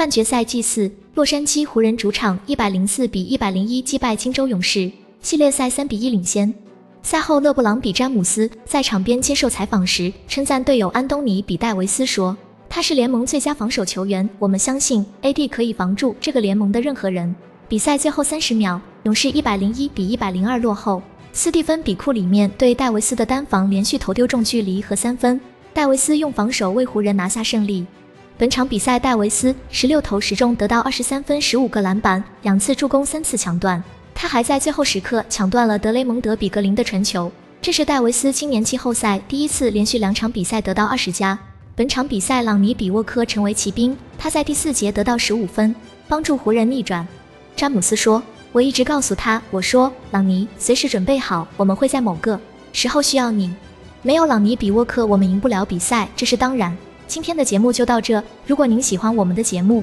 半决赛祭祀，洛杉矶湖人主场一百零四比一百零一击败金州勇士，系列赛三比一领先。赛后，勒布朗比詹姆斯在场边接受采访时称赞队友安东尼比戴维斯说：“他是联盟最佳防守球员，我们相信 AD 可以防住这个联盟的任何人。”比赛最后三十秒，勇士一百零一比一百零二落后。斯蒂芬比库里面对戴维斯的单防连续投丢中距离和三分，戴维斯用防守为湖人拿下胜利。本场比赛，戴维斯十六投十中，得到二十三分、十五个篮板、两次助攻、三次抢断。他还在最后时刻抢断了德雷蒙德·比格林的传球，这是戴维斯今年季后赛第一次连续两场比赛得到二十加。本场比赛，朗尼·比沃克成为骑兵，他在第四节得到十五分，帮助湖人逆转。詹姆斯说。我一直告诉他，我说：“朗尼，随时准备好，我们会在某个时候需要你。没有朗尼比沃克，我们赢不了比赛，这是当然。”今天的节目就到这，如果您喜欢我们的节目，